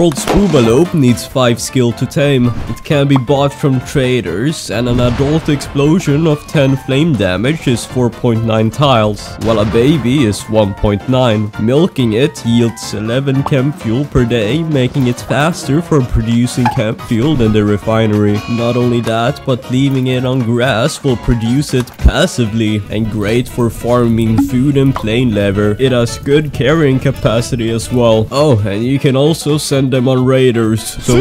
Rimworld's Boomalope needs 5 skill to tame. It can be bought from traders and an adult explosion of 10 flame damage is 4.9 tiles, while a baby is 1.9. Milking it yields 11 chem fuel per day, making it faster for producing chem fuel than the refinery. Not only that, but leaving it on grass will produce it passively and great for farming food and plain leather. It has good carrying capacity as well. Oh, and you can also send them on raiders. So